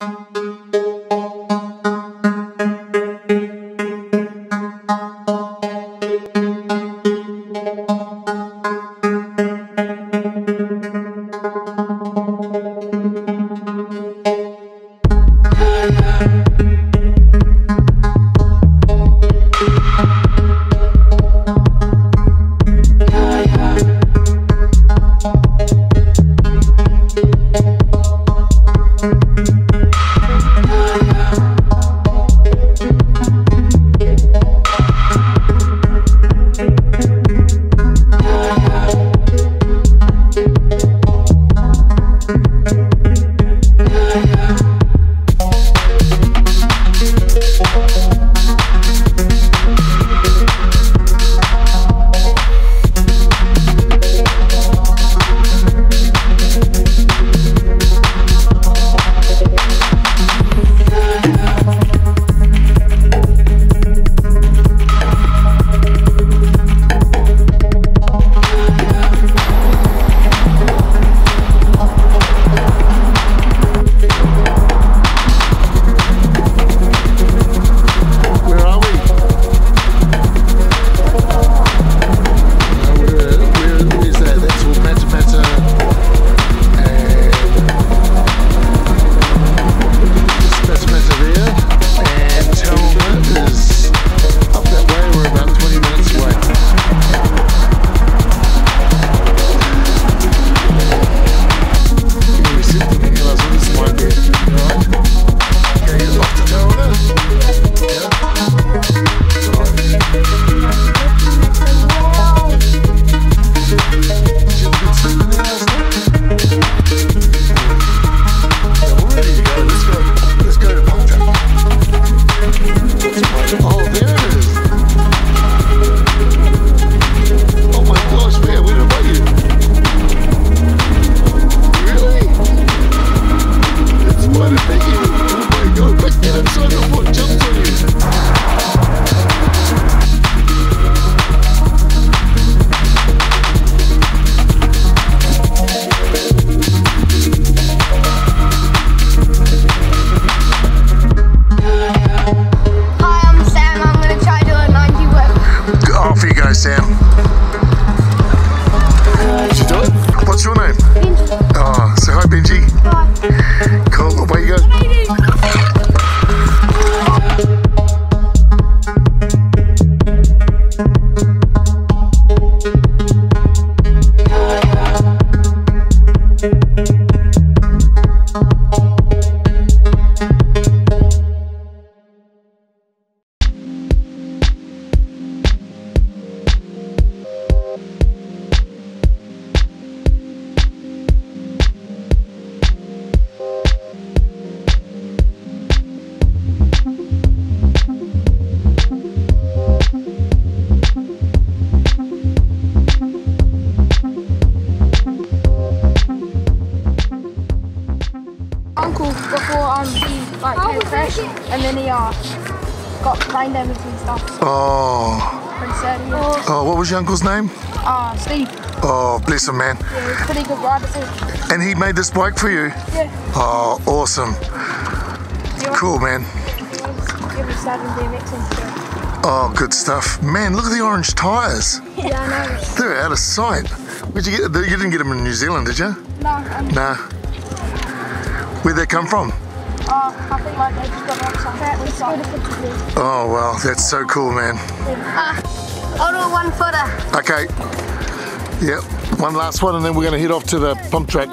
Where before um he like had crash and then he uh got brain damage and stuff. Oh, sad. Yeah. oh, what was your uncle's name? Uh, Steve. Oh, bless him, man. Yeah, he's pretty good rider too. And he made this bike for you. Yeah. Oh, awesome. Cool, man. Give me started BMX and stuff. Oh, good stuff. Man, look at the orange tyres. Yeah, I know. They're out of sight. Where'd you get? You didn't get them in New Zealand, did you? No, Nah. Where'd they come from? Uh, I think they just got like some fat with some. Oh, wow, that's so cool, man. I'll do one footer. Okay. Yep. One last one, and then we're going to head off to the pump track.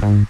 point.